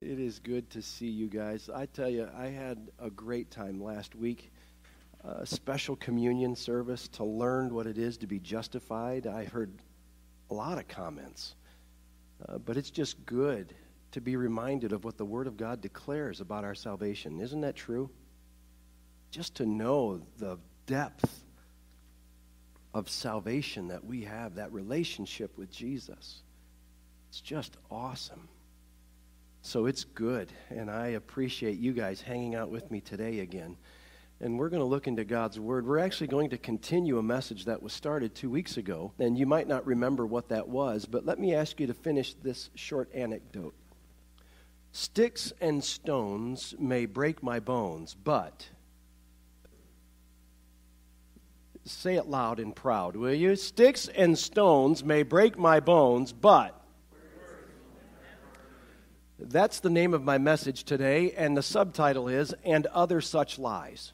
It is good to see you guys. I tell you, I had a great time last week. A special communion service to learn what it is to be justified. I heard a lot of comments, uh, but it's just good to be reminded of what the Word of God declares about our salvation. Isn't that true? Just to know the depth of salvation that we have, that relationship with Jesus. It's just awesome. So it's good, and I appreciate you guys hanging out with me today again. And we're going to look into God's Word. We're actually going to continue a message that was started two weeks ago, and you might not remember what that was, but let me ask you to finish this short anecdote. Sticks and stones may break my bones, but. Say it loud and proud, will you? Sticks and stones may break my bones, but. That's the name of my message today, and the subtitle is And Other Such Lies.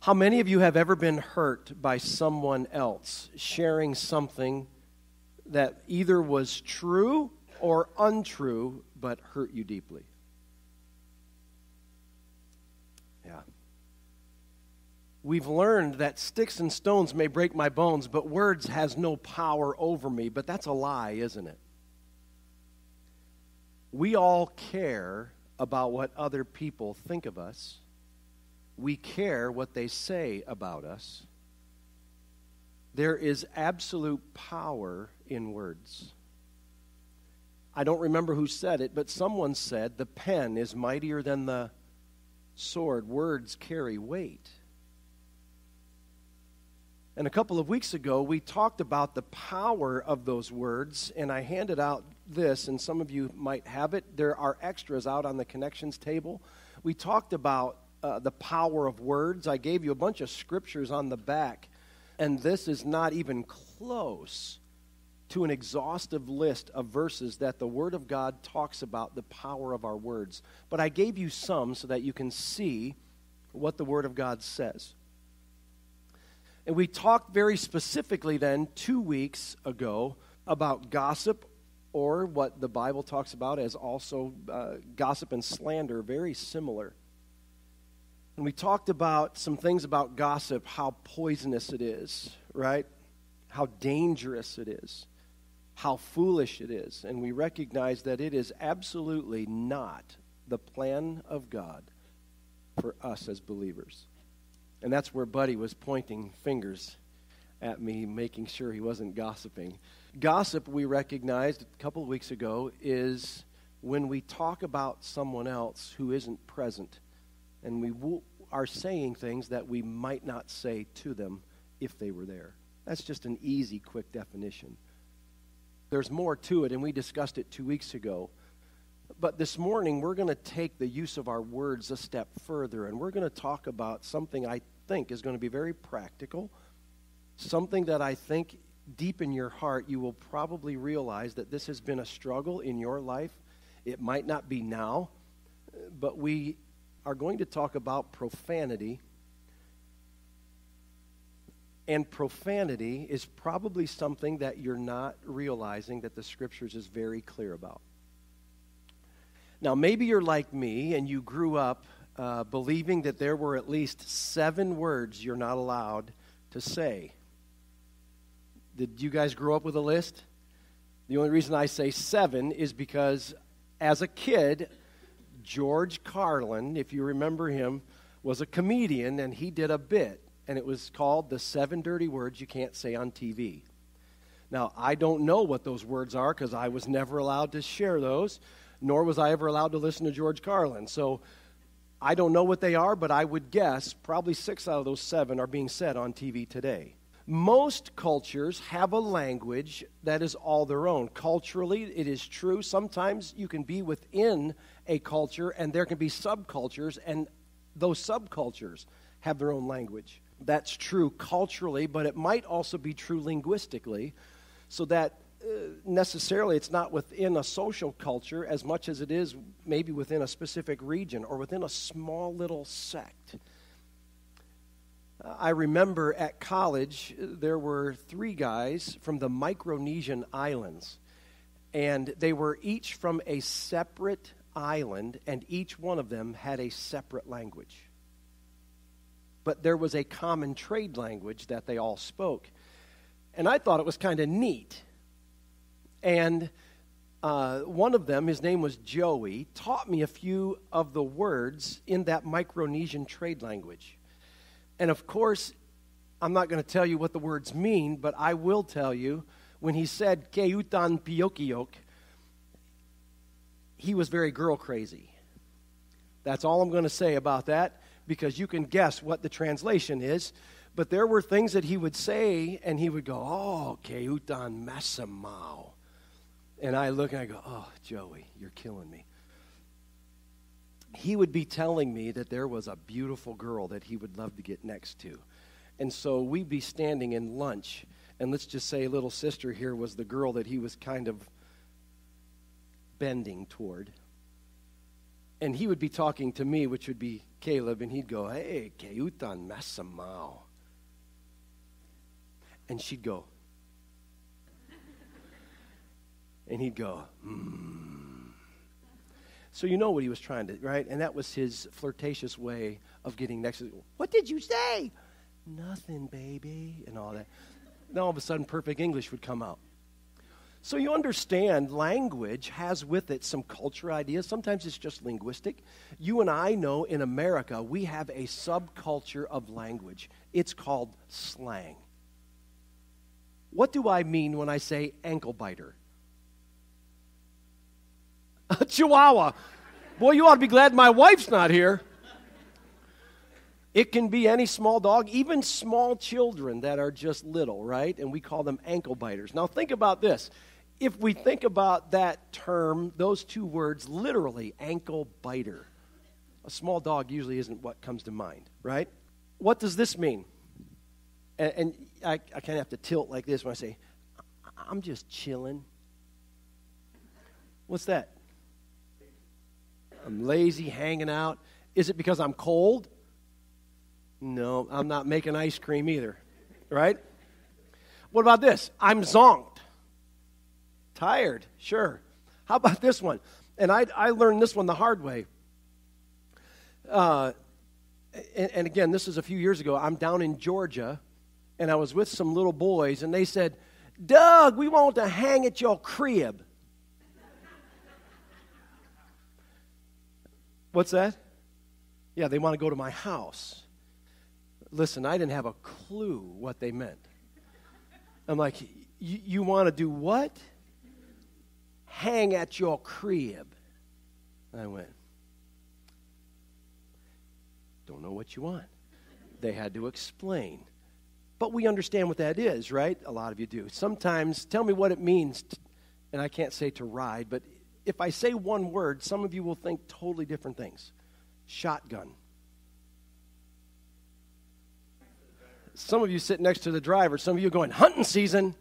How many of you have ever been hurt by someone else sharing something that either was true or untrue but hurt you deeply? We've learned that sticks and stones may break my bones, but words has no power over me. But that's a lie, isn't it? We all care about what other people think of us. We care what they say about us. There is absolute power in words. I don't remember who said it, but someone said the pen is mightier than the sword. Words carry weight. And a couple of weeks ago, we talked about the power of those words, and I handed out this, and some of you might have it. There are extras out on the connections table. We talked about uh, the power of words. I gave you a bunch of scriptures on the back, and this is not even close to an exhaustive list of verses that the Word of God talks about the power of our words. But I gave you some so that you can see what the Word of God says. And we talked very specifically then, two weeks ago, about gossip, or what the Bible talks about as also uh, gossip and slander, very similar. And we talked about some things about gossip, how poisonous it is, right? How dangerous it is, how foolish it is. And we recognize that it is absolutely not the plan of God for us as believers. And that's where Buddy was pointing fingers at me, making sure he wasn't gossiping. Gossip, we recognized a couple of weeks ago, is when we talk about someone else who isn't present and we w- are saying things that we might not say to them if they were there. That's just an easy, quick definition. There's more to it, and we discussed it two weeks ago. But this morning, we're going to take the use of our words a step further, and we're going to talk about something I think is going to be very practical, something that I think deep in your heart you will probably realize that this has been a struggle in your life. It might not be now, but we are going to talk about profanity. And profanity is probably something that you're not realizing that the scriptures is very clear about. Now, maybe you're like me and you grew up uh, believing that there were at least seven words you're not allowed to say. Did you guys grow up with a list? The only reason I say seven is because as a kid, George Carlin, if you remember him, was a comedian and he did a bit, and it was called The Seven Dirty Words You Can't Say on TV. Now, I don't know what those words are because I was never allowed to share those, nor was I ever allowed to listen to George Carlin. So I don't know what they are, but I would guess probably six out of those seven are being said on TV today. Most cultures have a language that is all their own. Culturally, it is true. Sometimes you can be within a culture and there can be subcultures, and those subcultures have their own language. That's true culturally, but it might also be true linguistically, so that Uh, necessarily it's not within a social culture as much as it is maybe within a specific region or within a small little sect. Uh, I remember at college there were three guys from the Micronesian islands. And they were each from a separate island, and each one of them had a separate language. But there was a common trade language that they all spoke. And I thought it was kind of neat. And uh, one of them, his name was Joey, taught me a few of the words in that Micronesian trade language. And of course, I'm not going to tell you what the words mean, but I will tell you when he said Keutan Piokiok, he was very girl crazy. That's all I'm going to say about that because you can guess what the translation is. But there were things that he would say, and he would go, Oh, Keutan Masamau. And I look and I go, Oh, Joey, you're killing me. He would be telling me that there was a beautiful girl that he would love to get next to. And so we'd be standing in lunch, and let's just say little sister here was the girl that he was kind of bending toward. And he would be talking to me, which would be Caleb, and he'd go, Hey, Keutan Masamau. And she'd go, and he'd go, hmm. So you know what he was trying to, right? And that was his flirtatious way of getting next to, what did you say? Nothing, baby, and all that. Then all of a sudden, perfect English would come out. So you understand, language has with it some culture ideas. Sometimes it's just linguistic. You and I know in America, we have a subculture of language. It's called slang. What do I mean when I say ankle biter? A chihuahua. Boy, you ought to be glad my wife's not here. It can be any small dog, even small children that are just little, right? And we call them ankle biters. Now, think about this. If we think about that term, those two words, literally, ankle biter, a small dog usually isn't what comes to mind, right? What does this mean? And, and I, I kind of have to tilt like this when I say, I'm just chilling. What's that? I'm lazy, hanging out. Is it because I'm cold? No, I'm not making ice cream either, right? What about this? I'm zonked. Tired, sure. How about this one? And I, I learned this one the hard way. Uh, and, and again, this is a few years ago. I'm down in Georgia, and I was with some little boys, and they said, Doug, we want to hang at your crib. What's that? Yeah, they want to go to my house. Listen, I didn't have a clue what they meant. I'm like, you want to do what? Hang at your crib. I went, don't know what you want. They had to explain. But we understand what that is, right? A lot of you do. Sometimes, tell me what it means, to, and I can't say to ride, but if I say one word, some of you will think totally different things. Shotgun. Some of you sit next to the driver, some of you going, hunting season.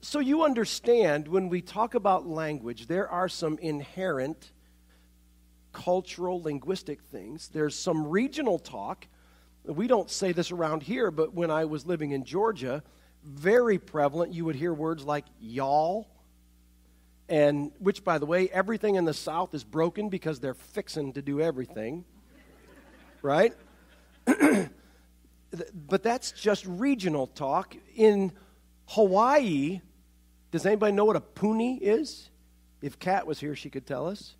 so you understand when we talk about language, there are some inherent cultural, linguistic things. There's some regional talk. We don't say this around here, but when I was living in Georgia, very prevalent. You would hear words like y'all, and which, by the way, everything in the South is broken because they're fixing to do everything, right? but that's just regional talk. In Hawaii, does anybody know what a puni is? If Kat was here, she could tell us.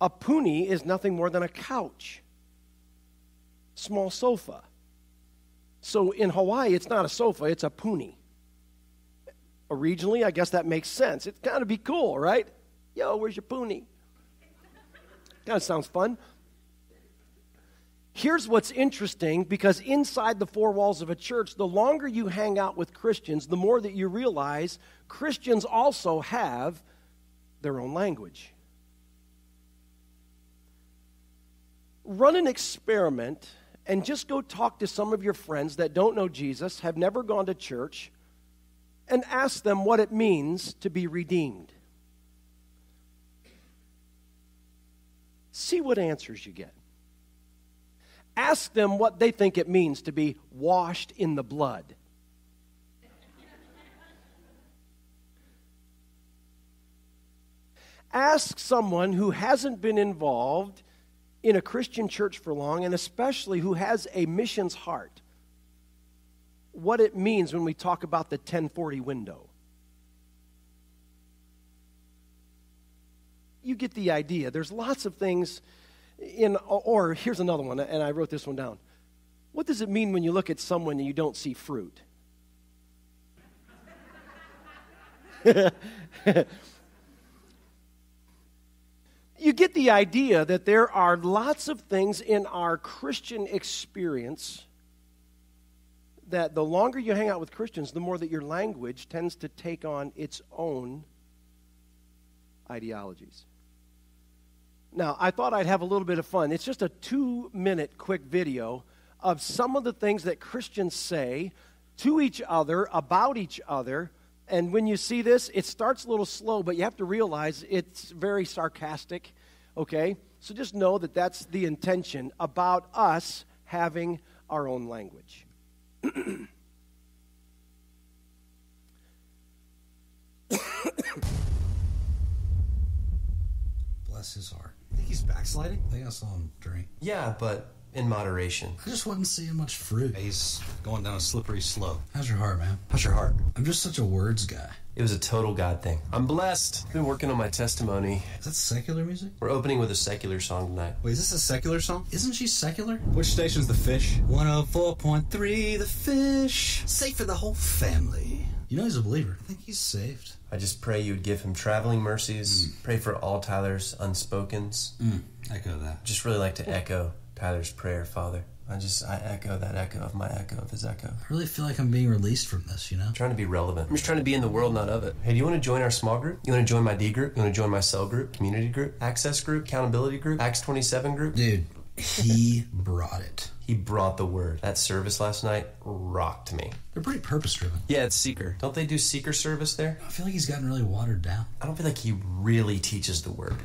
A puni is nothing more than a couch, small sofa. So in Hawaii, it's not a sofa, it's a puni. Originally, uh, I guess that makes sense. It's kind of be cool, right? Yo, where's your puni? Kind of sounds fun. Here's what's interesting because inside the four walls of a church, the longer you hang out with Christians, the more that you realize Christians also have their own language. Run an experiment and just go talk to some of your friends that don't know Jesus, have never gone to church, and ask them what it means to be redeemed. See what answers you get. Ask them what they think it means to be washed in the blood. ask someone who hasn't been involved in a Christian church for long, and especially who has a missions heart, what it means when we talk about the 1040 window. You get the idea. There's lots of things in, or here's another one, and I wrote this one down. What does it mean when you look at someone and you don't see fruit? you get the idea that there are lots of things in our Christian experience that the longer you hang out with Christians, the more that your language tends to take on its own ideologies. Now, I thought I'd have a little bit of fun. It's just a two minute quick video of some of the things that Christians say to each other, about each other. And when you see this, it starts a little slow, but you have to realize it's very sarcastic, okay? So just know that that's the intention about us having our own language. Bless his heart. I Think he's backsliding? I think I saw him drink. Yeah, but in moderation. I just wasn't seeing much fruit. He's going down a slippery slope. How's your heart, man? How's your heart? I'm just such a words guy. It was a total God thing. I'm blessed. I've Been working on my testimony. Is that secular music? We're opening with a secular song tonight. Wait, is this a secular song? Isn't she secular? Which station's the fish? 104.3 The Fish. Safe for the whole family. You know he's a believer. I think he's saved. I just pray you would give him traveling mercies. Pray for all Tyler's unspokens. Mm, echo that. Just really like to echo Tyler's prayer, Father. I just I echo that echo of my echo of his echo. I really feel like I'm being released from this, you know? I'm trying to be relevant. I'm just trying to be in the world, not of it. Hey, do you want to join our small group? You want to join my D group? You want to join my cell group, community group, access group, accountability group, Acts 27 group? Dude, he brought it. He brought the word. That service last night rocked me. They're pretty purpose driven. Yeah, it's seeker. Don't they do seeker service there? I feel like he's gotten really watered down. I don't feel like he really teaches the word.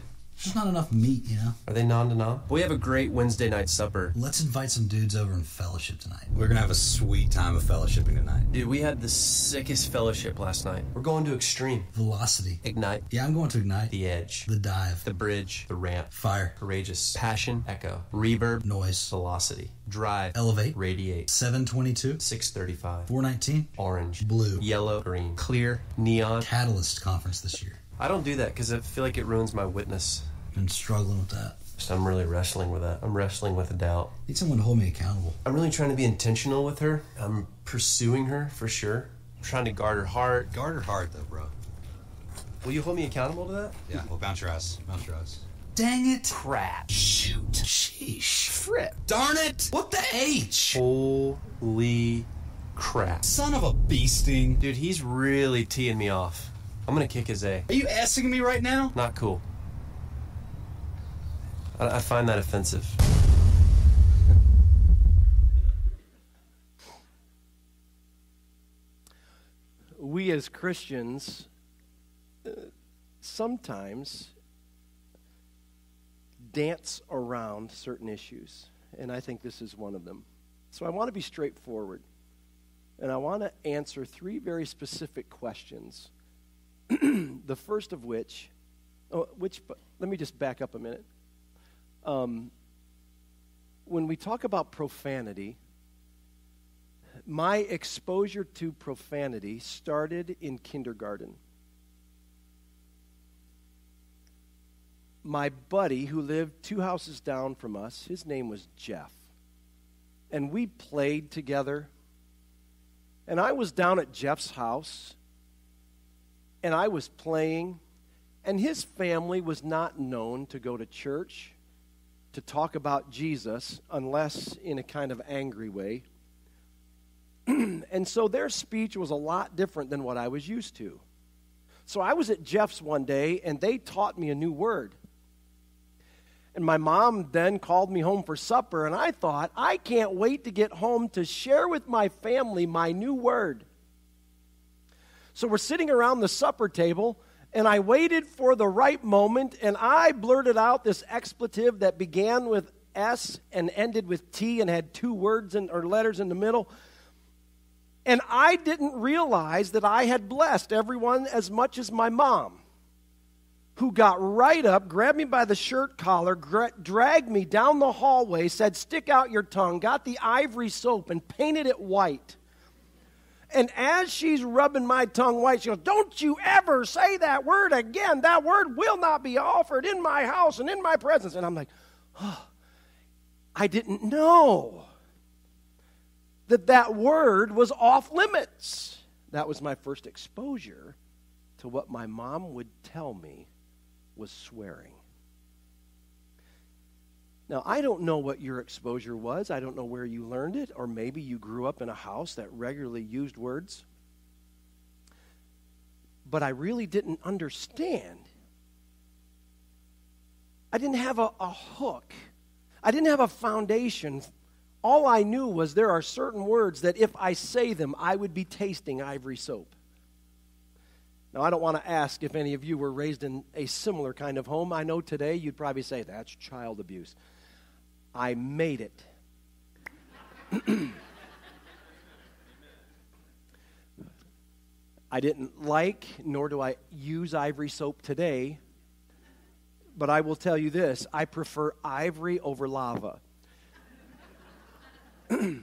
There's not enough meat, you know? Are they non to non? We have a great Wednesday night supper. Let's invite some dudes over and fellowship tonight. We're gonna have a sweet time of fellowshipping tonight. Dude, we had the sickest fellowship last night. We're going to Extreme, Velocity. Ignite, Yeah, I'm going to Ignite. The Edge, The Dive. The Bridge, The Ramp, Fire. Courageous, Passion, Echo, Reverb, Noise. Velocity, Drive, Elevate. Radiate, 722. 635, 419. Orange, Blue. Yellow, Green, Clear, Neon. Catalyst conference this year. I don't do that because I feel like it ruins my witness. Been struggling with that. So I'm really wrestling with that. I'm wrestling with a doubt. Need someone to hold me accountable. I'm really trying to be intentional with her. I'm pursuing her for sure. I'm trying to guard her heart. Guard her heart though, bro. Will you hold me accountable to that? Yeah, well, bounce your ass. Bounce your ass. Dang it. Crap. Shoot. Sheesh. Frick. Darn it. What the H? Holy crap. Son of a beasting. Dude, he's really teeing me off. I'm gonna kick his A. Are you asking me right now? Not cool. I, I find that offensive. we as Christians uh, sometimes dance around certain issues, and I think this is one of them. So I want to be straightforward, and I want to answer three very specific questions. the first of which, oh, which, let me just back up a minute. Um, when we talk about profanity, my exposure to profanity started in kindergarten. My buddy, who lived two houses down from us, his name was Jeff. And we played together. And I was down at Jeff's house, and I was playing, and his family was not known to go to church to talk about Jesus unless in a kind of angry way. and so their speech was a lot different than what I was used to. So I was at Jeff's one day, and they taught me a new word. And my mom then called me home for supper, and I thought, I can't wait to get home to share with my family my new word. So we're sitting around the supper table, and I waited for the right moment, and I blurted out this expletive that began with S and ended with T and had two words in, or letters in the middle. And I didn't realize that I had blessed everyone as much as my mom. who got right up, grabbed me by the shirt collar, gra- dragged me down the hallway, said, Stick out your tongue, got the ivory soap and painted it white. And as she's rubbing my tongue white, she goes, Don't you ever say that word again. That word will not be offered in my house and in my presence. And I'm like, Oh, I didn't know that that word was off limits. That was my first exposure to what my mom would tell me was swearing. Now, I don't know what your exposure was. I don't know where you learned it, or maybe you grew up in a house that regularly used words. But I really didn't understand. I didn't have a, a hook, I didn't have a foundation. All I knew was there are certain words that if I say them, I would be tasting ivory soap. Now, I don't want to ask if any of you were raised in a similar kind of home. I know today you'd probably say that's child abuse. I made it. I didn't like, nor do I use ivory soap today, but I will tell you this I prefer ivory over lava.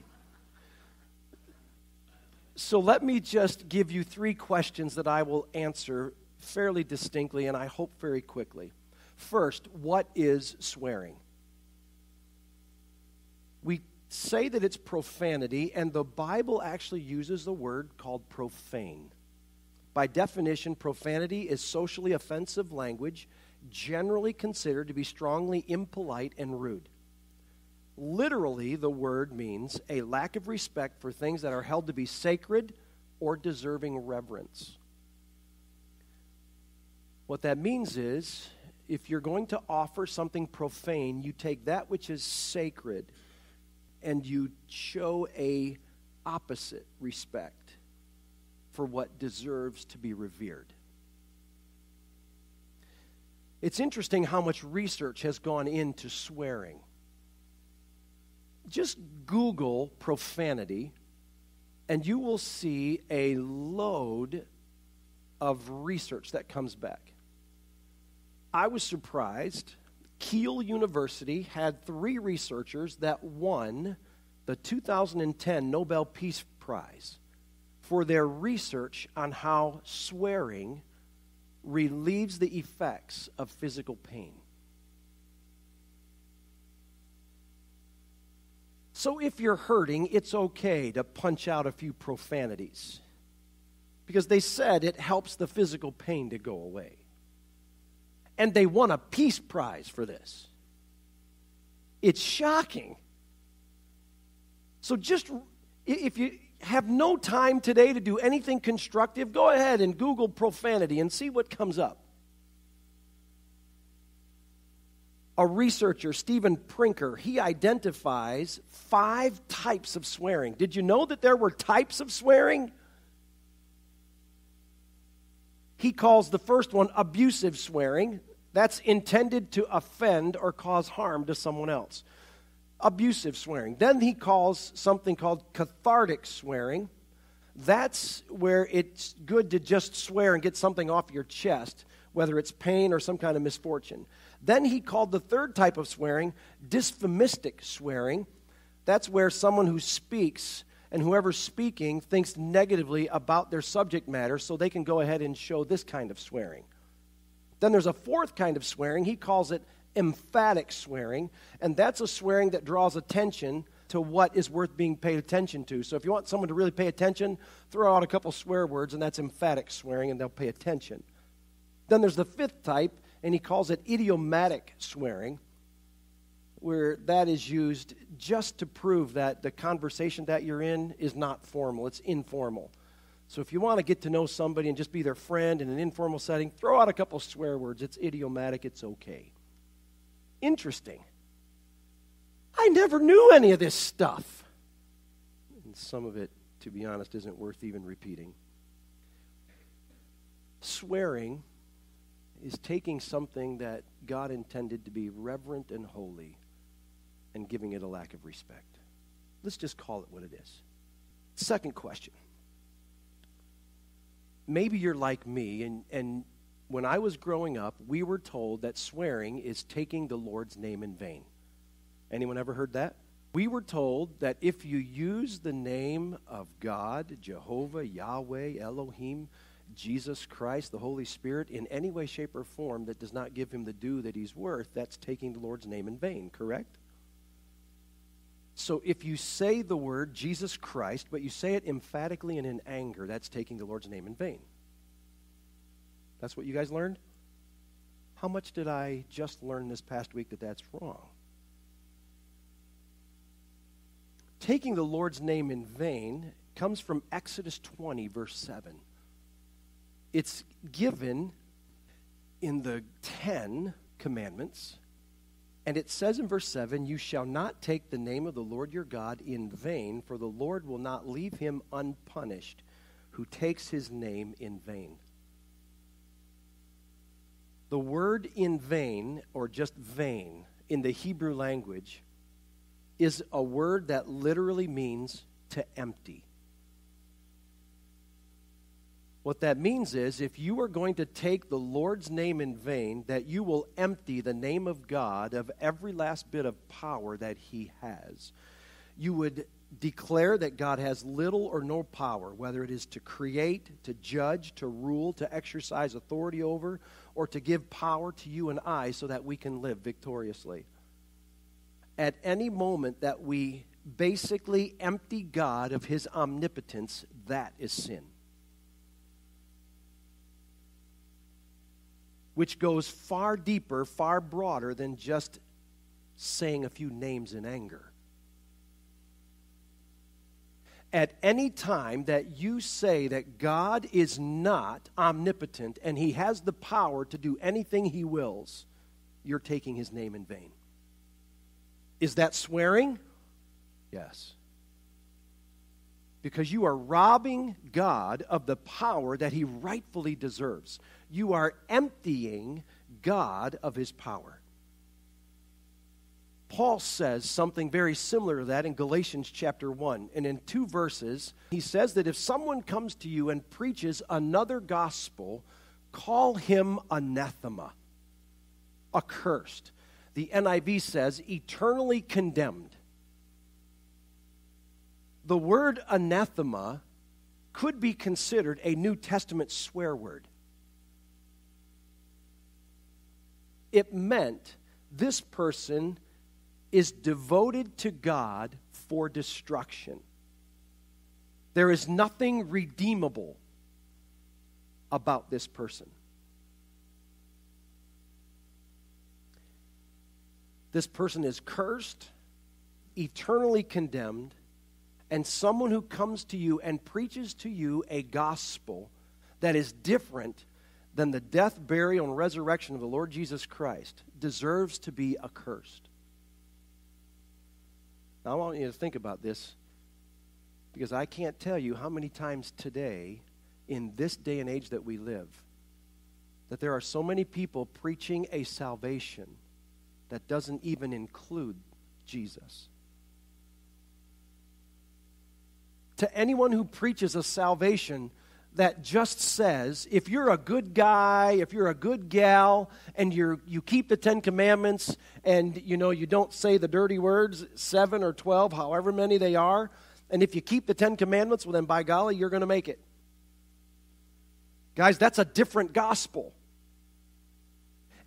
So let me just give you three questions that I will answer fairly distinctly and I hope very quickly. First, what is swearing? We say that it's profanity, and the Bible actually uses the word called profane. By definition, profanity is socially offensive language generally considered to be strongly impolite and rude. Literally, the word means a lack of respect for things that are held to be sacred or deserving reverence. What that means is if you're going to offer something profane, you take that which is sacred and you show a opposite respect for what deserves to be revered. It's interesting how much research has gone into swearing just Google profanity, and you will see a load of research that comes back. I was surprised. Keele University had three researchers that won the 2010 Nobel Peace Prize for their research on how swearing relieves the effects of physical pain. So if you're hurting, it's okay to punch out a few profanities because they said it helps the physical pain to go away. And they won a peace prize for this. It's shocking. So just if you have no time today to do anything constructive, go ahead and Google profanity and see what comes up. a researcher, Steven Pinker, he identifies five types of swearing. Did you know that there were types of swearing? He calls the first one abusive swearing. That's intended to offend or cause harm to someone else. Abusive swearing. Then he calls something called cathartic swearing. That's where it's good to just swear and get something off your chest, whether it's pain or some kind of misfortune. Then he called the third type of swearing dysphemistic swearing. That's where someone who speaks and whoever's speaking thinks negatively about their subject matter, so they can go ahead and show this kind of swearing. Then there's a fourth kind of swearing. He calls it emphatic swearing, and that's a swearing that draws attention to what is worth being paid attention to. So if you want someone to really pay attention, throw out a couple swear words, and that's emphatic swearing, and they'll pay attention. Then there's the fifth type, and he calls it idiomatic swearing, where that is used just to prove that the conversation that you're in is not formal, it's informal. So if you want to get to know somebody and just be their friend in an informal setting, throw out a couple swear words. It's idiomatic, it's okay. Interesting. I never knew any of this stuff. And some of it, to be honest, isn't worth even repeating. Swearing is taking something that God intended to be reverent and holy and giving it a lack of respect. Let's just call it what it is. Second question. Maybe you're like me and, and when I was growing up, we were told that swearing is taking the Lord's name in vain. Anyone ever heard that? We were told that if you use the name of God, Jehovah, Yahweh, Elohim, Jesus Christ, the Holy Spirit, in any way, shape, or form that does not give him the due that he's worth, that's taking the Lord's name in vain, correct? So if you say the word Jesus Christ, but you say it emphatically and in anger, that's taking the Lord's name in vain. That's what you guys learned? How much did I just learn this past week that that's wrong? Taking the Lord's name in vain comes from Exodus 20, verse 7. It's given in the Ten Commandments, and it says in verse 7 You shall not take the name of the Lord your God in vain, for the Lord will not leave him unpunished who takes his name in vain. The word in vain, or just vain, in the Hebrew language, is a word that literally means to empty. What that means is if you are going to take the Lord's name in vain, that you will empty the name of God of every last bit of power that He has. You would declare that God has little or no power, whether it is to create, to judge, to rule, to exercise authority over, or to give power to you and I so that we can live victoriously. At any moment that we basically empty God of His omnipotence, that is sin. Which goes far deeper, far broader than just saying a few names in anger. At any time that you say that God is not omnipotent and he has the power to do anything he wills, you're taking his name in vain. Is that swearing? Yes. Because you are robbing God of the power that he rightfully deserves you are emptying God of his power. Paul says something very similar to that in Galatians chapter 1. And in two verses, he says that if someone comes to you and preaches another gospel, call him anathema, accursed. The NIV says eternally condemned. The word anathema could be considered a New Testament swear word. It meant this person is devoted to God for destruction. There is nothing redeemable about this person. This person is cursed, eternally condemned, and someone who comes to you and preaches to you a gospel that is different than the death, burial, and resurrection of the Lord Jesus Christ deserves to be accursed. Now, I want you to think about this because I can't tell you how many times today, in this day and age that we live, that there are so many people preaching a salvation that doesn't even include Jesus. To anyone who preaches a salvation that just says if you're a good guy, if you're a good gal, and you you keep the Ten Commandments, and you know you don't say the dirty words, seven or twelve, however many they are, and if you keep the Ten Commandments, well then by golly, you're going to make it. Guys, that's a different gospel.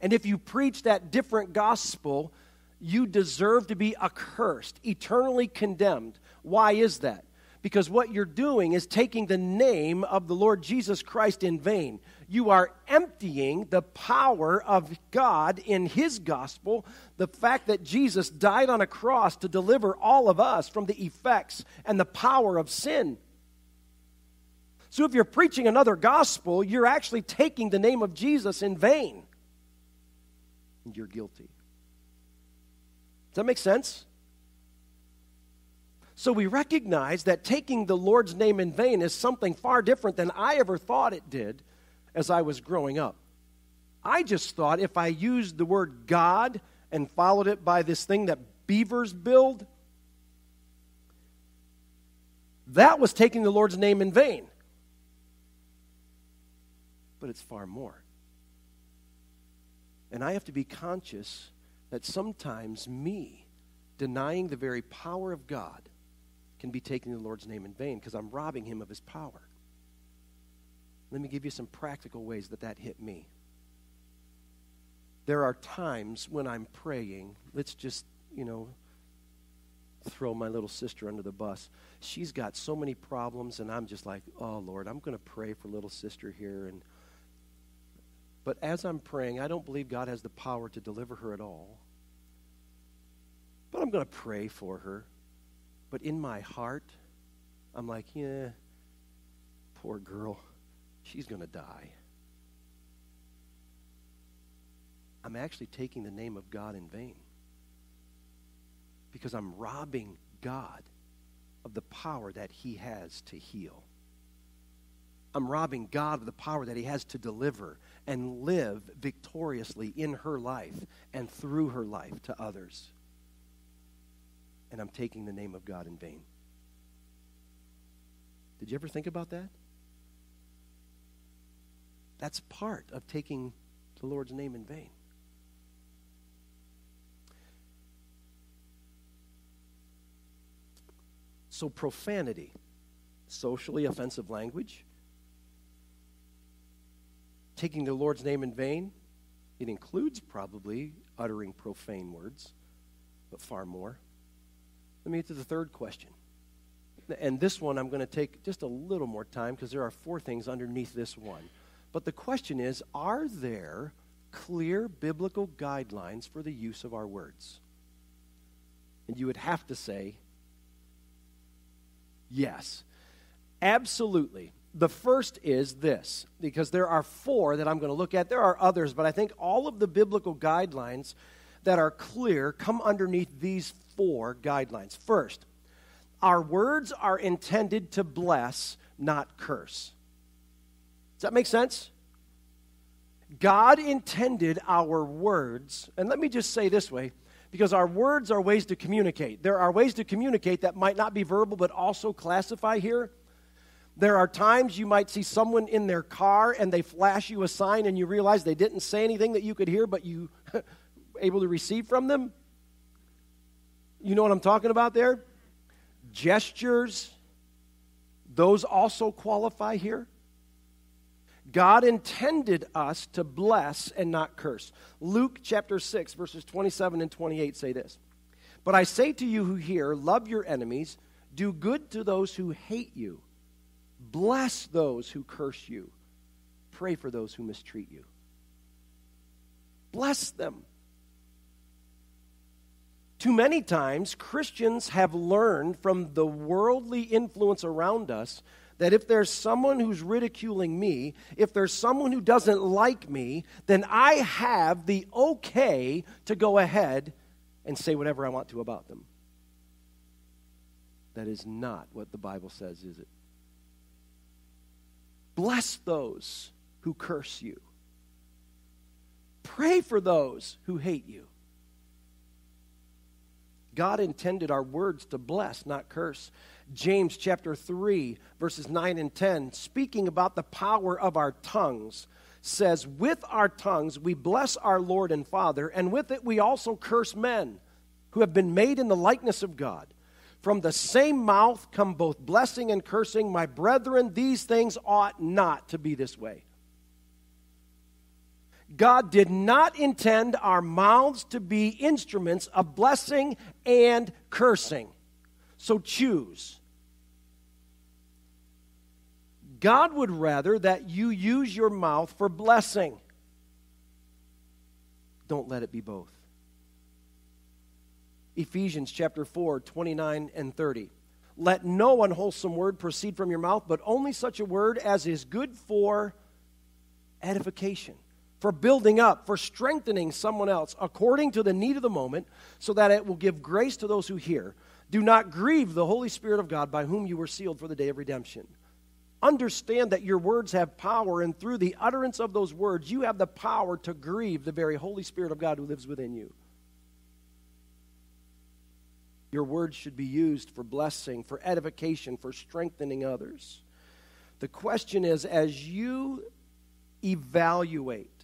And if you preach that different gospel, you deserve to be accursed, eternally condemned. Why is that? Because what you're doing is taking the name of the Lord Jesus Christ in vain. You are emptying the power of God in His gospel, the fact that Jesus died on a cross to deliver all of us from the effects and the power of sin. So if you're preaching another gospel, you're actually taking the name of Jesus in vain. And you're guilty. Does that make sense? So we recognize that taking the Lord's name in vain is something far different than I ever thought it did as I was growing up. I just thought if I used the word God and followed it by this thing that beavers build, that was taking the Lord's name in vain. But it's far more. And I have to be conscious that sometimes me denying the very power of God can be taking the Lord's name in vain because I'm robbing him of his power. Let me give you some practical ways that that hit me. There are times when I'm praying, let's just, you know, throw my little sister under the bus. She's got so many problems, and I'm just like, oh, Lord, I'm going to pray for little sister here. And But as I'm praying, I don't believe God has the power to deliver her at all. But I'm going to pray for her. But in my heart, I'm like, yeah, poor girl she's going to die. I'm actually taking the name of God in vain because I'm robbing God of the power that He has to heal. I'm robbing God of the power that He has to deliver and live victoriously in her life and through her life to others. And I'm taking the name of God in vain. Did you ever think about that? That's part of taking the Lord's name in vain. So, profanity, socially offensive language, taking the Lord's name in vain, it includes probably uttering profane words, but far more. Let me get to the third question. And this one I'm going to take just a little more time because there are four things underneath this one. But the question is are there clear biblical guidelines for the use of our words? And you would have to say, yes. Absolutely. The first is this, because there are four that I'm going to look at. There are others, but I think all of the biblical guidelines that are clear come underneath these four guidelines. First, our words are intended to bless, not curse. Does that make sense? God intended our words, and let me just say this way because our words are ways to communicate. There are ways to communicate that might not be verbal but also classify here. There are times you might see someone in their car and they flash you a sign and you realize they didn't say anything that you could hear but you able to receive from them. You know what I'm talking about there? Gestures, those also qualify here. God intended us to bless and not curse. Luke chapter 6, verses 27 and 28 say this But I say to you who hear, love your enemies, do good to those who hate you, bless those who curse you, pray for those who mistreat you. Bless them. Too many times, Christians have learned from the worldly influence around us that if there's someone who's ridiculing me, if there's someone who doesn't like me, then I have the okay to go ahead and say whatever I want to about them. That is not what the Bible says, is it? Bless those who curse you. Pray for those who hate you. God intended our words to bless, not curse. James chapter 3, verses 9 and 10, speaking about the power of our tongues, says, With our tongues we bless our Lord and Father, and with it we also curse men who have been made in the likeness of God. From the same mouth come both blessing and cursing. My brethren, these things ought not to be this way. God did not intend our mouths to be instruments of blessing and cursing. So choose. God would rather that you use your mouth for blessing. Don't let it be both. Ephesians chapter 4, 29 and 30. Let no unwholesome word proceed from your mouth, but only such a word as is good for edification, for building up, for strengthening someone else according to the need of the moment, so that it will give grace to those who hear. Do not grieve the Holy Spirit of God by whom you were sealed for the day of redemption. Understand that your words have power, and through the utterance of those words, you have the power to grieve the very Holy Spirit of God who lives within you. Your words should be used for blessing, for edification, for strengthening others. The question is as you evaluate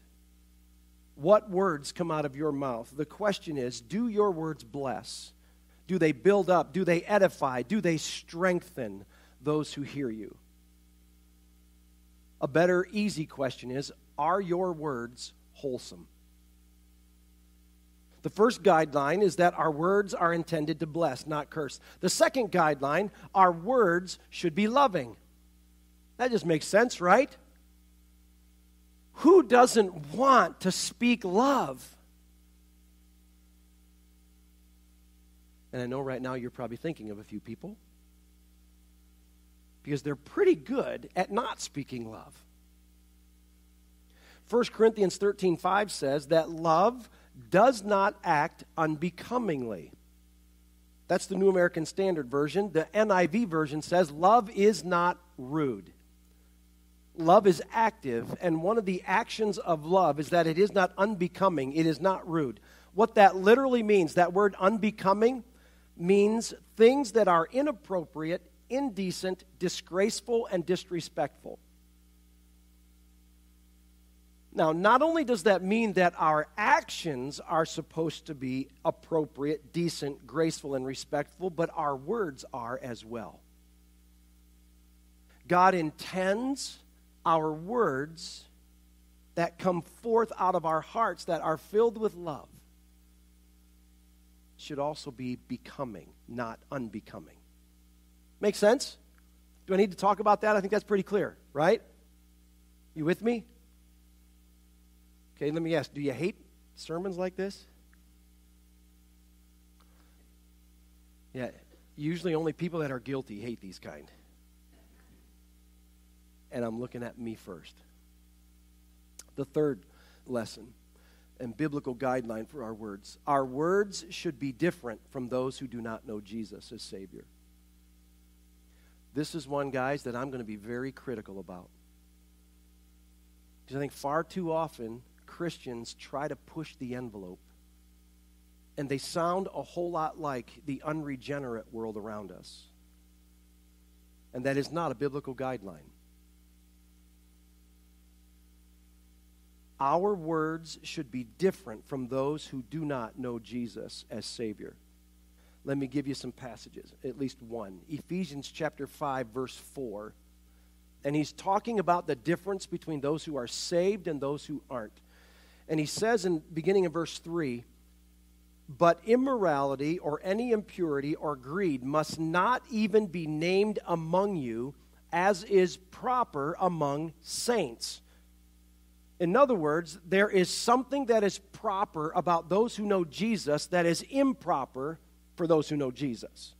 what words come out of your mouth. The question is do your words bless? Do they build up? Do they edify? Do they strengthen those who hear you? A better, easy question is Are your words wholesome? The first guideline is that our words are intended to bless, not curse. The second guideline, our words should be loving. That just makes sense, right? Who doesn't want to speak love? And I know right now you're probably thinking of a few people because they're pretty good at not speaking love. 1 Corinthians 13:5 says that love does not act unbecomingly. That's the New American Standard Version. The NIV version says love is not rude. Love is active, and one of the actions of love is that it is not unbecoming, it is not rude. What that literally means, that word unbecoming, means things that are inappropriate, indecent, disgraceful, and disrespectful. Now, not only does that mean that our actions are supposed to be appropriate, decent, graceful, and respectful, but our words are as well. God intends our words that come forth out of our hearts that are filled with love should also be becoming, not unbecoming. Make sense? Do I need to talk about that? I think that's pretty clear, right? You with me? Okay, let me ask do you hate sermons like this? Yeah, usually only people that are guilty hate these kind. And I'm looking at me first. The third lesson and biblical guideline for our words our words should be different from those who do not know Jesus as Savior. This is one, guys, that I'm going to be very critical about. Because I think far too often Christians try to push the envelope. And they sound a whole lot like the unregenerate world around us. And that is not a biblical guideline. Our words should be different from those who do not know Jesus as Savior. Let me give you some passages, at least one. Ephesians chapter 5, verse 4. And he's talking about the difference between those who are saved and those who aren't. And he says in beginning of verse 3 But immorality or any impurity or greed must not even be named among you, as is proper among saints. In other words, there is something that is proper about those who know Jesus that is improper for those who know Jesus.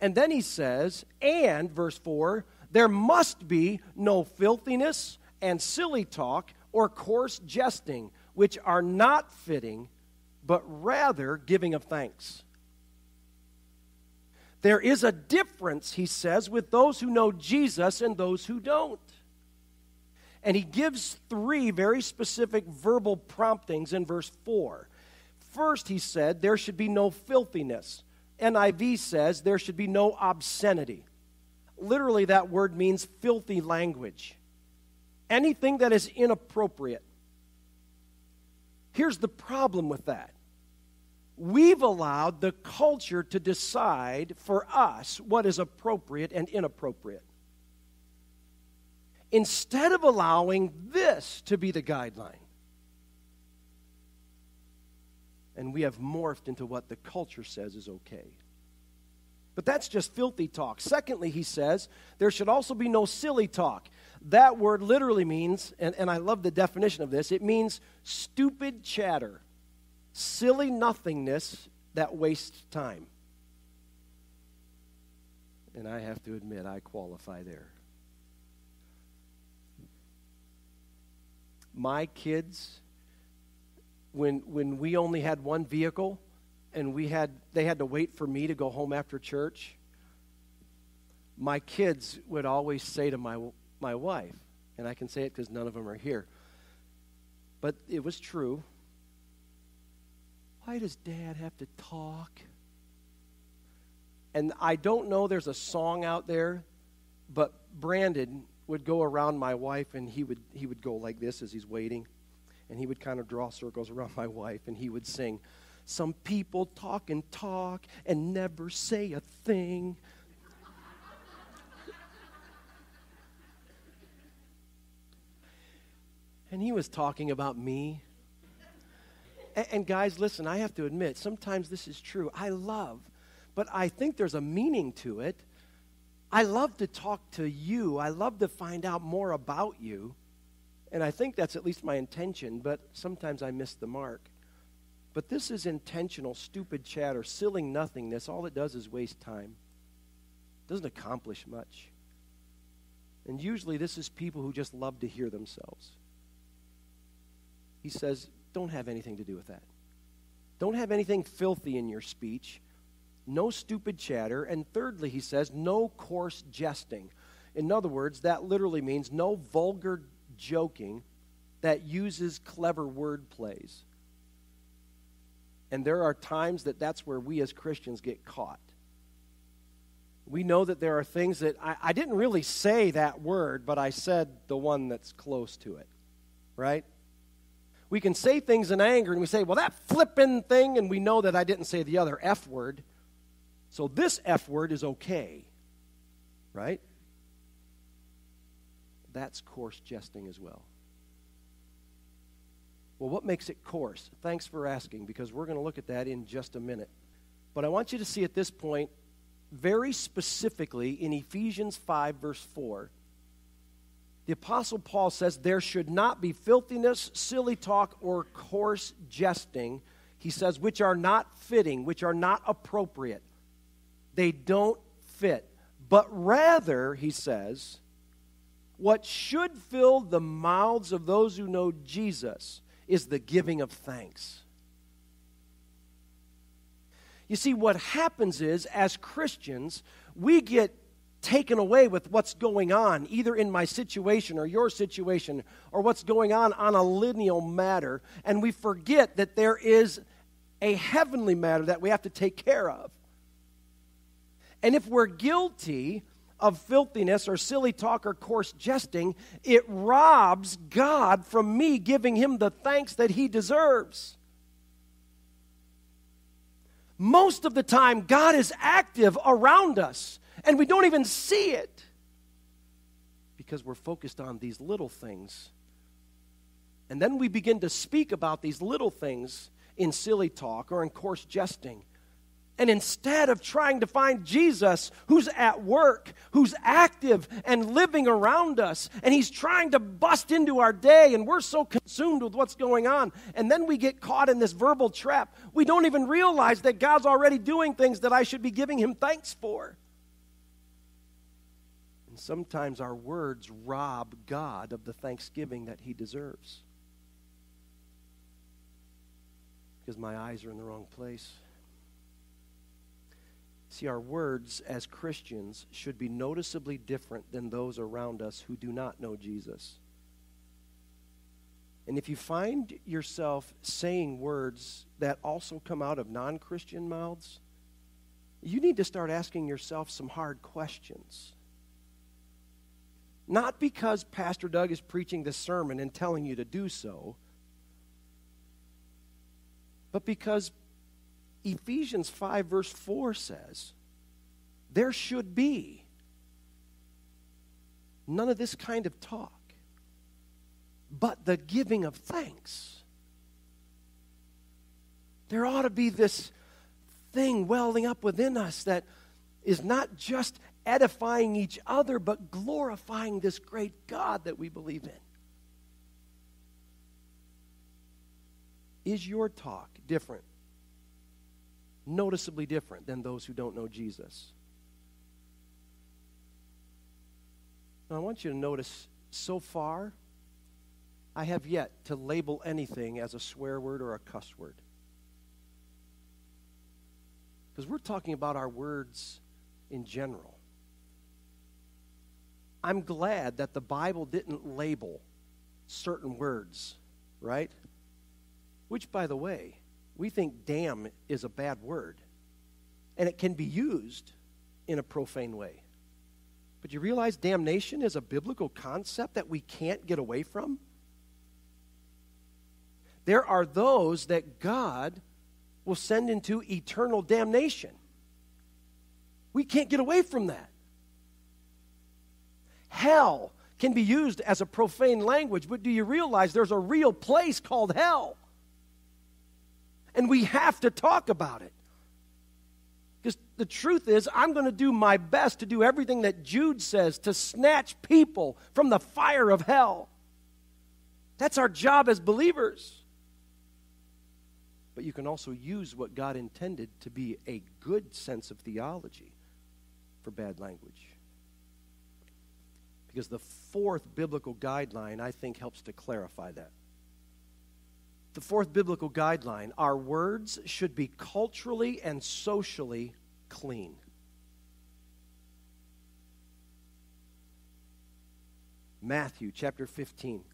And then he says, and, verse 4, there must be no filthiness and silly talk or coarse jesting, which are not fitting, but rather giving of thanks. There is a difference, he says, with those who know Jesus and those who don't. And he gives three very specific verbal promptings in verse 4. First, he said, there should be no filthiness. NIV says there should be no obscenity. Literally, that word means filthy language anything that is inappropriate. Here's the problem with that we've allowed the culture to decide for us what is appropriate and inappropriate. Instead of allowing this to be the guideline. And we have morphed into what the culture says is okay. But that's just filthy talk. Secondly, he says, there should also be no silly talk. That word literally means, and, and I love the definition of this, it means stupid chatter, silly nothingness that wastes time. And I have to admit, I qualify there. My kids, when, when we only had one vehicle and we had, they had to wait for me to go home after church, my kids would always say to my my wife, and I can say it because none of them are here. But it was true. Why does dad have to talk? And I don't know there's a song out there, but Brandon would go around my wife and he would he would go like this as he's waiting. and he would kind of draw circles around my wife, and he would sing, Some people talk and talk and never say a thing. and he was talking about me. And, and, guys, listen, I have to admit, sometimes this is true. I love, but I think there's a meaning to it. I love to talk to you, I love to find out more about you. And I think that's at least my intention, but sometimes I miss the mark. But this is intentional, stupid chatter, silly nothingness. All it does is waste time, it doesn't accomplish much. And usually, this is people who just love to hear themselves. He says, don't have anything to do with that. Don't have anything filthy in your speech. No stupid chatter. And thirdly, he says, no coarse jesting. In other words, that literally means no vulgar joking that uses clever word plays. And there are times that that's where we as Christians get caught. We know that there are things that I, I didn't really say that word, but I said the one that's close to it, right? We can say things in anger and we say, well, that flippin' thing, and we know that I didn't say the other F word. So this F word is okay, right? That's coarse jesting as well. Well, what makes it coarse? Thanks for asking, because we're going to look at that in just a minute. But I want you to see at this point, very specifically in Ephesians 5, verse 4, the Apostle Paul says there should not be filthiness, silly talk, or coarse jesting. He says, which are not fitting, which are not appropriate. They don't fit. But rather, he says, what should fill the mouths of those who know Jesus is the giving of thanks. You see, what happens is, as Christians, we get taken away with what's going on, either in my situation or your situation, or what's going on on a lineal matter, and we forget that there is a heavenly matter that we have to take care of. And if we're guilty of filthiness or silly talk or coarse jesting, it robs God from me giving him the thanks that he deserves. Most of the time, God is active around us, and we don't even see it because we're focused on these little things. And then we begin to speak about these little things in silly talk or in coarse jesting. And instead of trying to find Jesus who's at work, who's active and living around us, and he's trying to bust into our day, and we're so consumed with what's going on, and then we get caught in this verbal trap, we don't even realize that God's already doing things that I should be giving him thanks for. And sometimes our words rob God of the thanksgiving that he deserves. Because my eyes are in the wrong place. See, our words as Christians should be noticeably different than those around us who do not know Jesus. And if you find yourself saying words that also come out of non Christian mouths, you need to start asking yourself some hard questions. Not because Pastor Doug is preaching this sermon and telling you to do so, but because Ephesians 5, verse 4 says, there should be none of this kind of talk, but the giving of thanks. There ought to be this thing welling up within us that is not just edifying each other, but glorifying this great God that we believe in. Is your talk different noticeably different than those who don't know Jesus. Now, I want you to notice so far, I have yet to label anything as a swear word or a cuss word. Because we're talking about our words in general. I'm glad that the Bible didn't label certain words, right? Which, by the way, we think damn is a bad word, and it can be used in a profane way. But do you realize damnation is a biblical concept that we can't get away from? there are those that God will send into eternal damnation. We can't get away from that. Hell can be used as a profane language, but do you realize there's a real place called hell? And we have to talk about it. Because the truth is, I'm going to do my best to do everything that Jude says to snatch people from the fire of hell. That's our job as believers. But you can also use what God intended to be a good sense of theology for bad language. Because the fourth biblical guideline, I think, helps to clarify that. The fourth biblical guideline our words should be culturally and socially clean. Matthew chapter 15.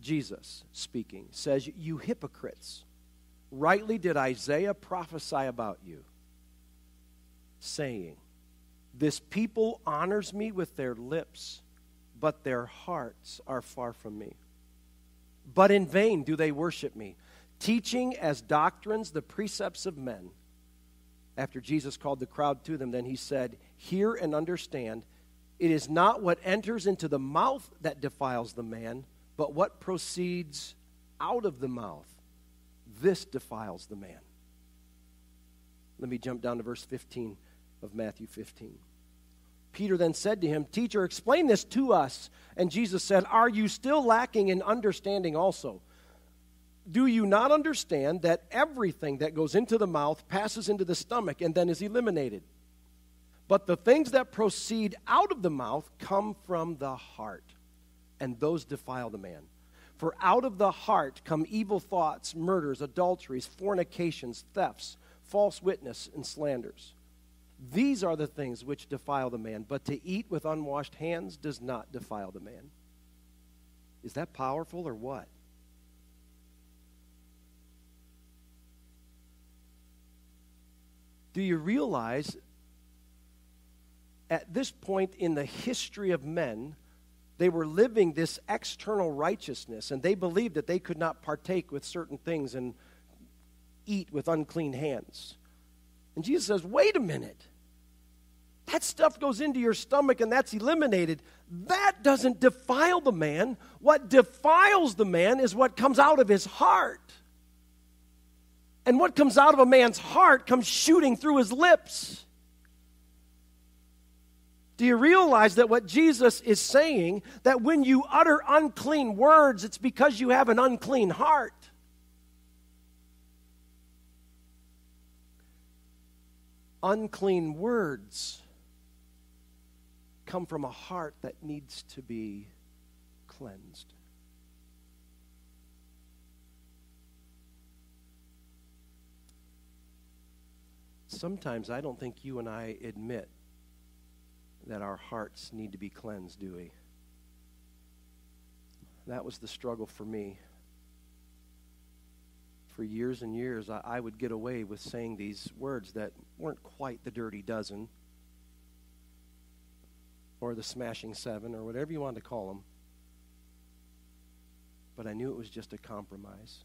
Jesus speaking says, You hypocrites, rightly did Isaiah prophesy about you, saying, This people honors me with their lips, but their hearts are far from me. But in vain do they worship me, teaching as doctrines the precepts of men. After Jesus called the crowd to them, then he said, Hear and understand, it is not what enters into the mouth that defiles the man but what proceeds out of the mouth, this defiles the man. Let me jump down to verse 15 of Matthew 15. Peter then said to him, Teacher, explain this to us. And Jesus said, Are you still lacking in understanding also? Do you not understand that everything that goes into the mouth passes into the stomach and then is eliminated? But the things that proceed out of the mouth come from the heart and those defile the man. For out of the heart come evil thoughts, murders, adulteries, fornications, thefts, false witness, and slanders. These are the things which defile the man, but to eat with unwashed hands does not defile the man. Is that powerful or what? Do you realize at this point in the history of men, they were living this external righteousness, and they believed that they could not partake with certain things and eat with unclean hands. And Jesus says, wait a minute. That stuff goes into your stomach and that's eliminated. That doesn't defile the man. What defiles the man is what comes out of his heart. And what comes out of a man's heart comes shooting through his lips. Do you realize that what Jesus is saying, that when you utter unclean words, it's because you have an unclean heart? Unclean words come from a heart that needs to be cleansed. Sometimes I don't think you and I admit that our hearts need to be cleansed, do we? That was the struggle for me. For years and years, I, I would get away with saying these words that weren't quite the dirty dozen or the smashing seven or whatever you want to call them. But I knew it was just a compromise.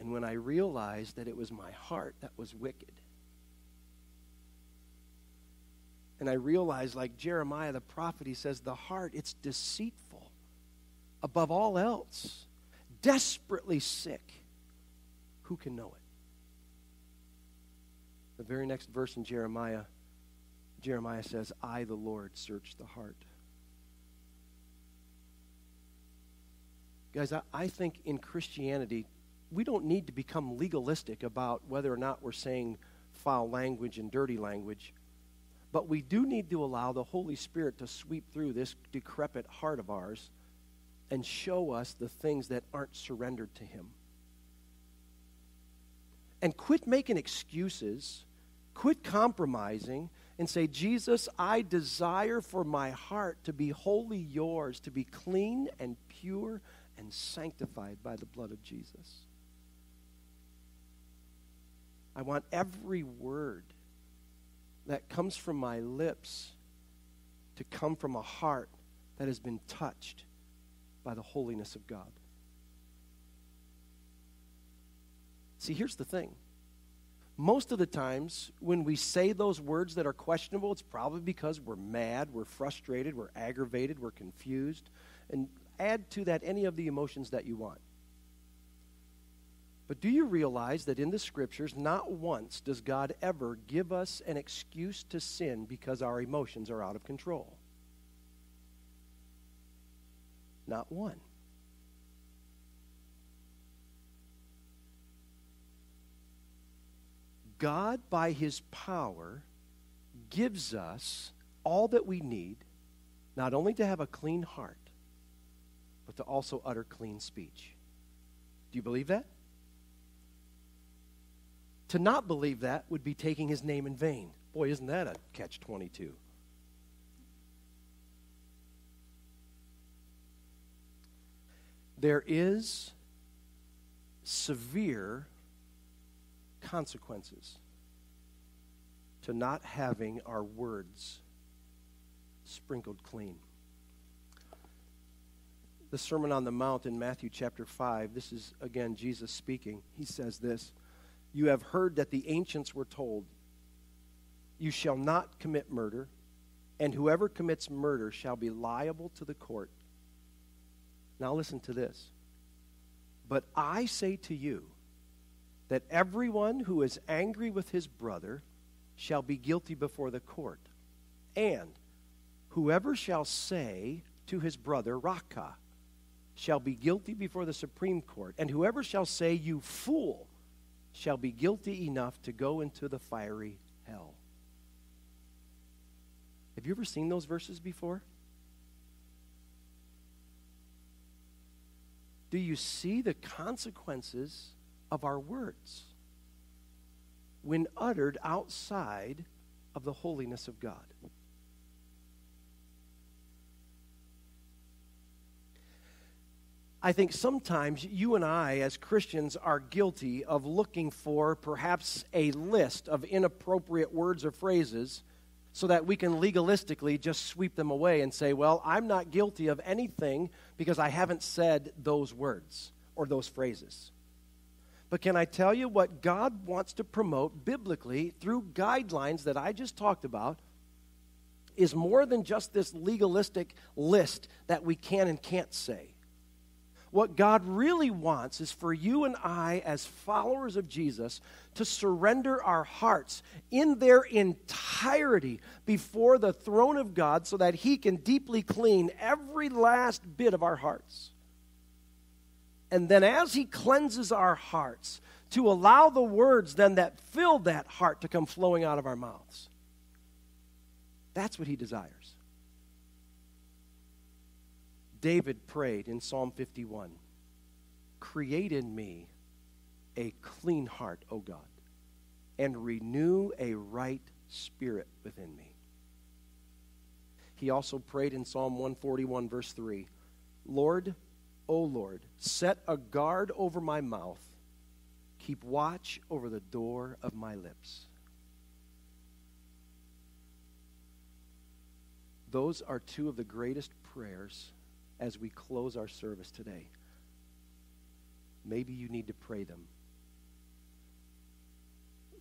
And when I realized that it was my heart that was wicked, And I realized, like Jeremiah the prophet, he says, the heart, it's deceitful above all else, desperately sick. Who can know it? The very next verse in Jeremiah, Jeremiah says, I, the Lord, search the heart. Guys, I, I think in Christianity, we don't need to become legalistic about whether or not we're saying foul language and dirty language. But we do need to allow the Holy Spirit to sweep through this decrepit heart of ours and show us the things that aren't surrendered to Him. And quit making excuses, quit compromising, and say, Jesus, I desire for my heart to be wholly yours, to be clean and pure and sanctified by the blood of Jesus. I want every word that comes from my lips to come from a heart that has been touched by the holiness of God. See, here's the thing. Most of the times, when we say those words that are questionable, it's probably because we're mad, we're frustrated, we're aggravated, we're confused. And add to that any of the emotions that you want. But do you realize that in the scriptures, not once does God ever give us an excuse to sin because our emotions are out of control? Not one. God, by his power, gives us all that we need, not only to have a clean heart, but to also utter clean speech. Do you believe that? To not believe that would be taking his name in vain. Boy, isn't that a catch 22? There is severe consequences to not having our words sprinkled clean. The Sermon on the Mount in Matthew chapter 5, this is again Jesus speaking. He says this You have heard that the ancients were told, You shall not commit murder, and whoever commits murder shall be liable to the court. Now listen to this. But I say to you, that everyone who is angry with his brother shall be guilty before the court. And whoever shall say to his brother, Raca, shall be guilty before the Supreme Court. And whoever shall say, You fool, shall be guilty enough to go into the fiery hell. Have you ever seen those verses before? Do you see the consequences of our words when uttered outside of the holiness of God. I think sometimes you and I, as Christians, are guilty of looking for perhaps a list of inappropriate words or phrases so that we can legalistically just sweep them away and say, well, I'm not guilty of anything because I haven't said those words or those phrases. But can I tell you what God wants to promote biblically through guidelines that I just talked about is more than just this legalistic list that we can and can't say. What God really wants is for you and I, as followers of Jesus, to surrender our hearts in their entirety before the throne of God so that He can deeply clean every last bit of our hearts. And then as he cleanses our hearts, to allow the words then that fill that heart to come flowing out of our mouths. That's what he desires. David prayed in Psalm 51 Create in me a clean heart, O God, and renew a right spirit within me. He also prayed in Psalm 141, verse 3 Lord, O Lord, set a guard over my mouth, keep watch over the door of my lips. Those are two of the greatest prayers as we close our service today. Maybe you need to pray them.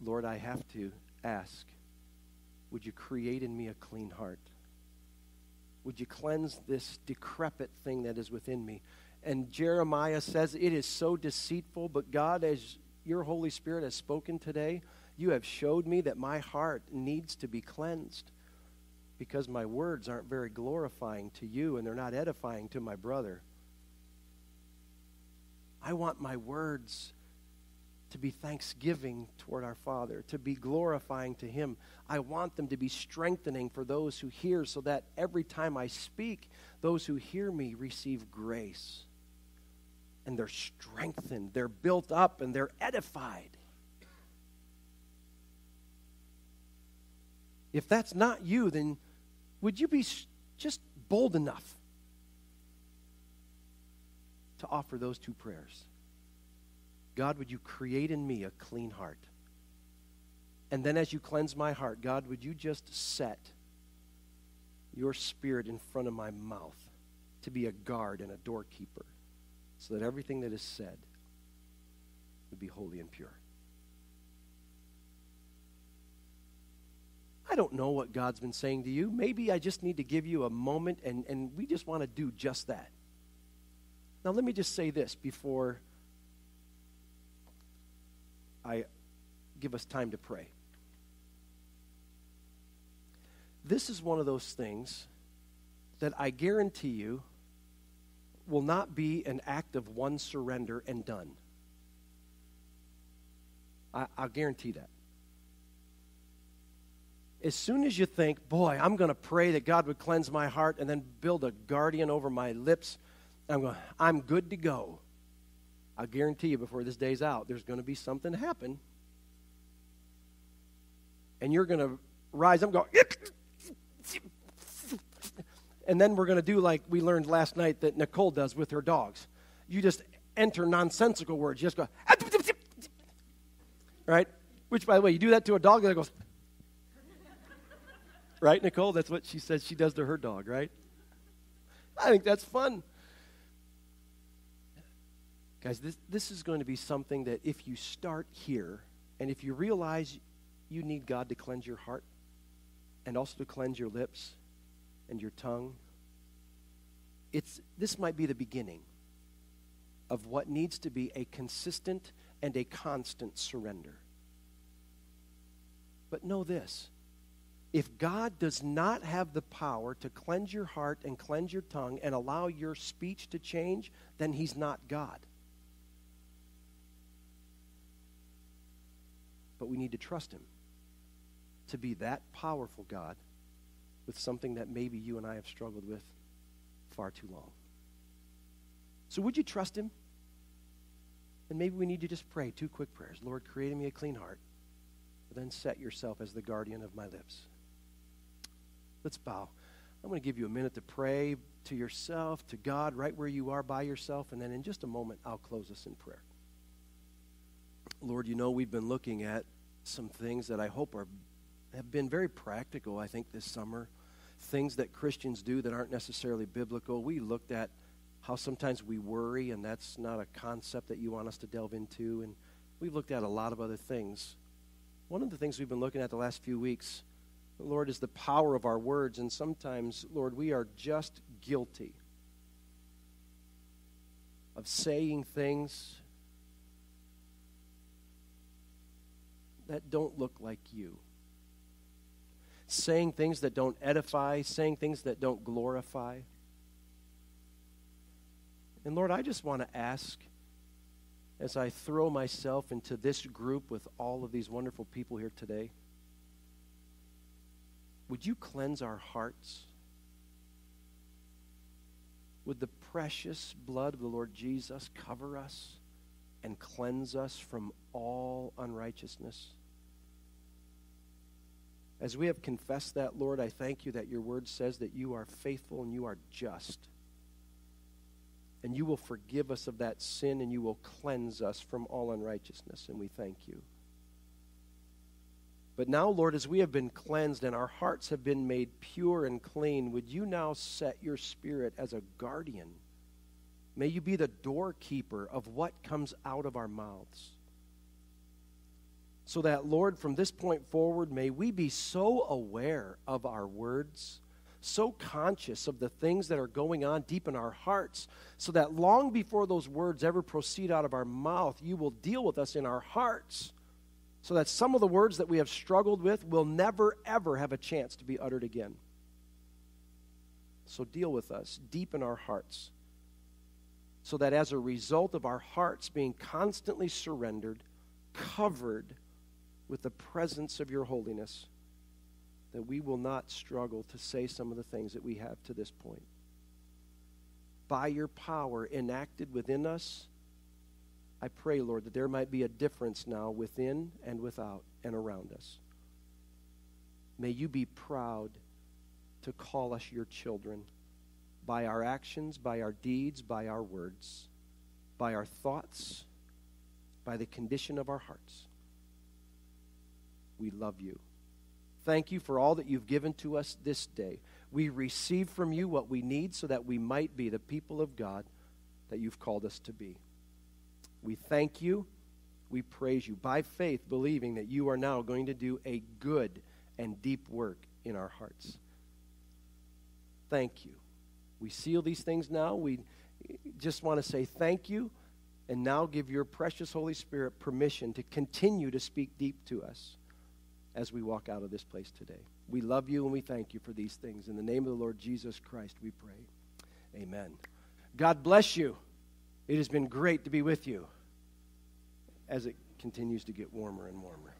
Lord, I have to ask, would you create in me a clean heart? Would you cleanse this decrepit thing that is within me? And Jeremiah says, It is so deceitful, but God, as your Holy Spirit has spoken today, you have showed me that my heart needs to be cleansed because my words aren't very glorifying to you and they're not edifying to my brother. I want my words to be thanksgiving toward our Father, to be glorifying to Him. I want them to be strengthening for those who hear so that every time I speak, those who hear me receive grace and they're strengthened, they're built up, and they're edified. If that's not you, then would you be just bold enough to offer those two prayers? God, would you create in me a clean heart? And then as you cleanse my heart, God, would you just set your spirit in front of my mouth to be a guard and a doorkeeper so that everything that is said would be holy and pure. I don't know what God's been saying to you. Maybe I just need to give you a moment and, and we just want to do just that. Now, let me just say this before I give us time to pray. This is one of those things that I guarantee you will not be an act of one surrender and done. I, will guarantee that. As soon as you think, boy, I'm going to pray that God would cleanse my heart and then build a guardian over my lips, I'm going, I'm good to go. I guarantee you before this day's out, there's going to be something happen. And you're going to rise up and go, and then we're going to do like we learned last night that Nicole does with her dogs. You just enter nonsensical words. You just go, right? Which, by the way, you do that to a dog that goes, right, Nicole? That's what she says she does to her dog, right? I think that's fun. Guys, this, this is going to be something that if you start here and if you realize you need God to cleanse your heart and also to cleanse your lips and your tongue, it's, this might be the beginning of what needs to be a consistent and a constant surrender. But know this if God does not have the power to cleanse your heart and cleanse your tongue and allow your speech to change, then He's not God. But we need to trust Him to be that powerful God with something that maybe you and I have struggled with far too long. So, would you trust Him? And maybe we need to just pray two quick prayers Lord, create in me a clean heart, then set yourself as the guardian of my lips. Let's bow. I'm going to give you a minute to pray to yourself, to God, right where you are by yourself, and then in just a moment, I'll close us in prayer. Lord, you know we've been looking at some things that I hope are have been very practical, I think, this summer. Things that Christians do that aren't necessarily biblical. We looked at how sometimes we worry, and that's not a concept that you want us to delve into. And we've looked at a lot of other things. One of the things we've been looking at the last few weeks, Lord, is the power of our words. And sometimes, Lord, we are just guilty of saying things that don't look like you saying things that don't edify, saying things that don't glorify. And Lord, I just want to ask as I throw myself into this group with all of these wonderful people here today, would you cleanse our hearts? Would the precious blood of the Lord Jesus cover us and cleanse us from all unrighteousness? As we have confessed that, Lord, I thank you that your word says that you are faithful and you are just. And you will forgive us of that sin and you will cleanse us from all unrighteousness. And we thank you. But now, Lord, as we have been cleansed and our hearts have been made pure and clean, would you now set your spirit as a guardian? May you be the doorkeeper of what comes out of our mouths so that, Lord, from this point forward, may we be so aware of our words, so conscious of the things that are going on deep in our hearts, so that long before those words ever proceed out of our mouth, you will deal with us in our hearts, so that some of the words that we have struggled with will never, ever have a chance to be uttered again. So deal with us deep in our hearts, so that as a result of our hearts being constantly surrendered, covered, with the presence of your holiness, that we will not struggle to say some of the things that we have to this point. By your power enacted within us, I pray, Lord, that there might be a difference now within and without and around us. May you be proud to call us your children by our actions, by our deeds, by our words, by our thoughts, by the condition of our hearts. We love you. Thank you for all that you've given to us this day. We receive from you what we need so that we might be the people of God that you've called us to be. We thank you. We praise you by faith, believing that you are now going to do a good and deep work in our hearts. Thank you. We seal these things now. We just want to say thank you and now give your precious Holy Spirit permission to continue to speak deep to us as we walk out of this place today. We love you and we thank you for these things. In the name of the Lord Jesus Christ, we pray. Amen. God bless you. It has been great to be with you as it continues to get warmer and warmer.